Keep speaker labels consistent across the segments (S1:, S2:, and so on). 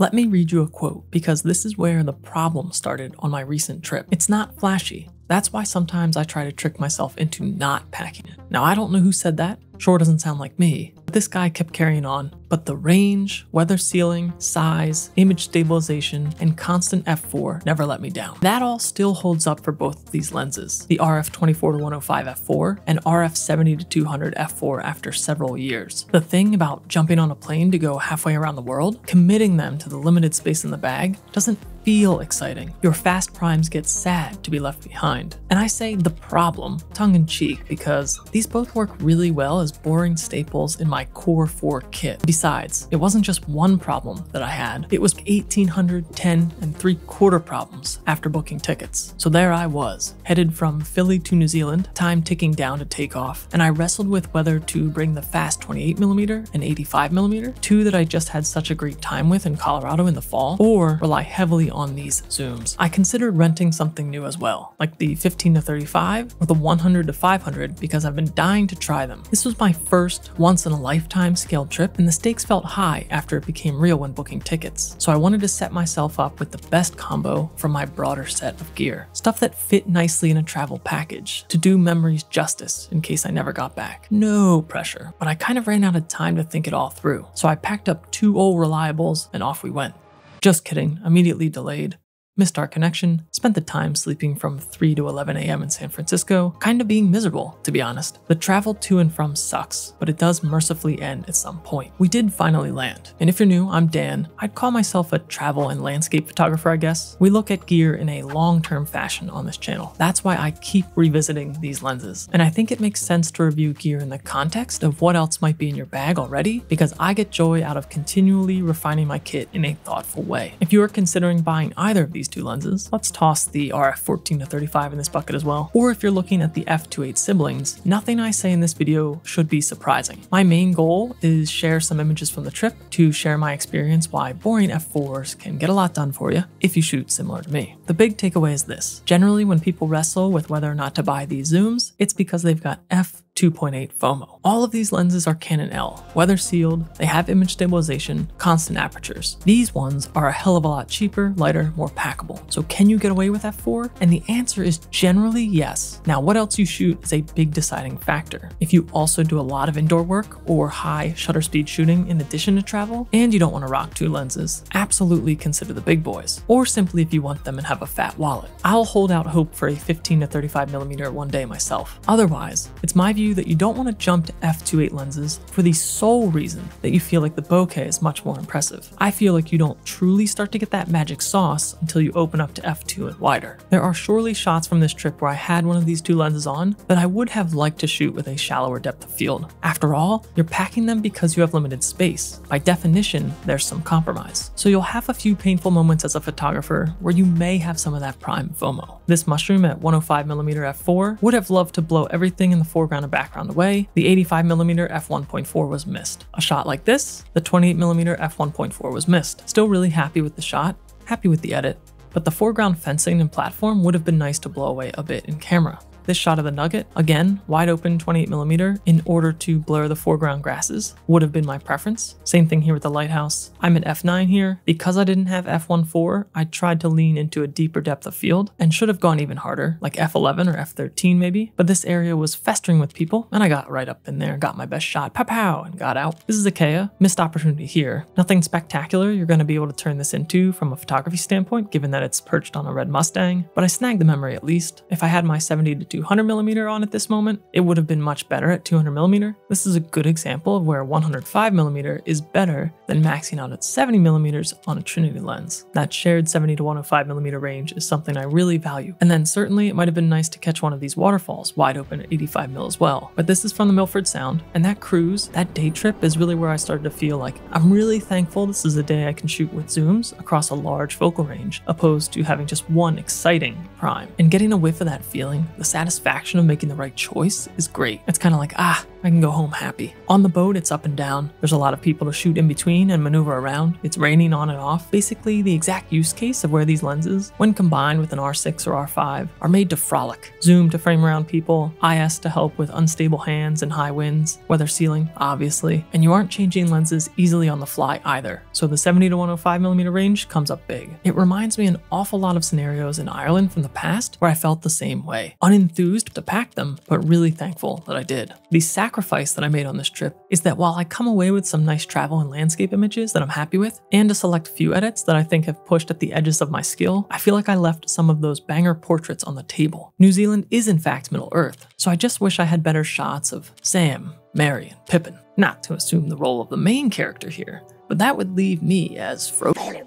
S1: Let me read you a quote because this is where the problem started on my recent trip. It's not flashy. That's why sometimes I try to trick myself into not packing it. Now, I don't know who said that. Sure doesn't sound like me. But this guy kept carrying on. But the range, weather sealing, size, image stabilization, and constant f4 never let me down. That all still holds up for both of these lenses, the RF 24-105 f4 and RF 70-200 f4 after several years. The thing about jumping on a plane to go halfway around the world, committing them to the limited space in the bag, doesn't feel exciting. Your fast primes get sad to be left behind. And I say the problem, tongue in cheek, because these both work really well as boring staples in my Core 4 kit. Besides, it wasn't just one problem that I had, it was 1810 and three quarter problems after booking tickets. So there I was, headed from Philly to New Zealand, time ticking down to takeoff, and I wrestled with whether to bring the fast 28mm and 85mm, two that I just had such a great time with in Colorado in the fall, or rely heavily on these zooms. I considered renting something new as well, like the 15 to 35 or the 100 to 500 because I've been dying to try them. This was my first once in a lifetime scale trip and the stakes felt high after it became real when booking tickets. So I wanted to set myself up with the best combo from my broader set of gear. Stuff that fit nicely in a travel package to do memories justice in case I never got back. No pressure, but I kind of ran out of time to think it all through. So I packed up two old reliables and off we went. Just kidding, immediately delayed missed our connection, spent the time sleeping from 3 to 11 a.m. in San Francisco, kind of being miserable, to be honest. The travel to and from sucks, but it does mercifully end at some point. We did finally land, and if you're new, I'm Dan. I'd call myself a travel and landscape photographer, I guess. We look at gear in a long-term fashion on this channel. That's why I keep revisiting these lenses, and I think it makes sense to review gear in the context of what else might be in your bag already, because I get joy out of continually refining my kit in a thoughtful way. If you are considering buying either of these two lenses, let's toss the RF 14 to 35 in this bucket as well. Or if you're looking at the f2.8 siblings, nothing I say in this video should be surprising. My main goal is share some images from the trip to share my experience why boring f4s can get a lot done for you if you shoot similar to me. The big takeaway is this. Generally, when people wrestle with whether or not to buy these zooms, it's because they've got f 2.8 FOMO. All of these lenses are Canon L, weather sealed, they have image stabilization, constant apertures. These ones are a hell of a lot cheaper, lighter, more packable. So can you get away with f4? And the answer is generally yes. Now what else you shoot is a big deciding factor. If you also do a lot of indoor work or high shutter speed shooting in addition to travel, and you don't want to rock two lenses, absolutely consider the big boys. Or simply if you want them and have a fat wallet. I'll hold out hope for a 15 to 35 millimeter one day myself. Otherwise, it's my view that you don't want to jump to f2.8 lenses for the sole reason that you feel like the bokeh is much more impressive. I feel like you don't truly start to get that magic sauce until you open up to f2 and wider. There are surely shots from this trip where I had one of these two lenses on that I would have liked to shoot with a shallower depth of field. After all, you're packing them because you have limited space. By definition, there's some compromise. So you'll have a few painful moments as a photographer where you may have some of that prime FOMO. This mushroom at 105mm f4 would have loved to blow everything in the foreground background away. The 85mm f1.4 was missed. A shot like this, the 28mm f1.4 was missed. Still really happy with the shot, happy with the edit, but the foreground fencing and platform would have been nice to blow away a bit in camera. This shot of the Nugget, again, wide open 28mm in order to blur the foreground grasses, would have been my preference. Same thing here with the lighthouse. I'm at f9 here. Because I didn't have f1.4, I tried to lean into a deeper depth of field and should have gone even harder, like f11 or f13 maybe, but this area was festering with people and I got right up in there, got my best shot, pow pow, and got out. This is a kea, missed opportunity here. Nothing spectacular you're gonna be able to turn this into from a photography standpoint, given that it's perched on a red Mustang, but I snagged the memory at least. If I had my 70 to 200 millimeter on at this moment, it would have been much better at 200 millimeter. This is a good example of where 105 millimeter is better than maxing out at 70 millimeters on a Trinity lens. That shared 70 to 105 millimeter range is something I really value. And then certainly it might have been nice to catch one of these waterfalls wide open at 85 mil as well. But this is from the Milford Sound, and that cruise, that day trip is really where I started to feel like I'm really thankful this is a day I can shoot with zooms across a large focal range, opposed to having just one exciting prime. And getting a whiff of that feeling, the satisfaction satisfaction of making the right choice is great. It's kind of like, ah, I can go home happy. On the boat, it's up and down. There's a lot of people to shoot in between and maneuver around. It's raining on and off. Basically, the exact use case of where these lenses, when combined with an R6 or R5, are made to frolic. Zoom to frame around people, IS to help with unstable hands and high winds, weather sealing, obviously, and you aren't changing lenses easily on the fly either. So the 70 to 105 millimeter range comes up big. It reminds me an awful lot of scenarios in Ireland from the past where I felt the same way. Unenthused to pack them, but really thankful that I did. The sacrifice that I made on this trip is that while I come away with some nice travel and landscape images that I'm happy with, and a select few edits that I think have pushed at the edges of my skill, I feel like I left some of those banger portraits on the table. New Zealand is in fact Middle Earth, so I just wish I had better shots of Sam, Merry, and Pippin. Not to assume the role of the main character here, but that would leave me as Frodo.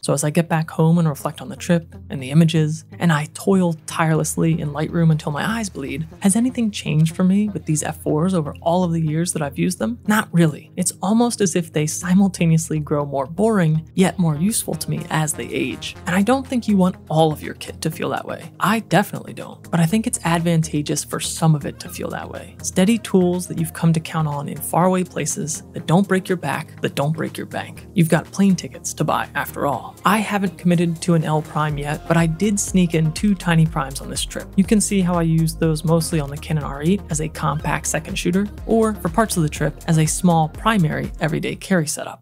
S1: So as I get back home and reflect on the trip and the images, and I toil tirelessly in Lightroom until my eyes bleed, has anything changed for me with these F4s over all of the years that I've used them? Not really. It's almost as if they simultaneously grow more boring, yet more useful to me as they age. And I don't think you want all of your kit to feel that way. I definitely don't. But I think it's advantageous for some of it to feel that way. Steady tools that you've come to count on in faraway places that don't break your back, that don't break your bank. You've got plane tickets to buy after all. I haven't committed to an L prime yet, but I did sneak in two tiny primes on this trip. You can see how I used those mostly on the Canon R8 as a compact second shooter, or for parts of the trip as a small primary everyday carry setup.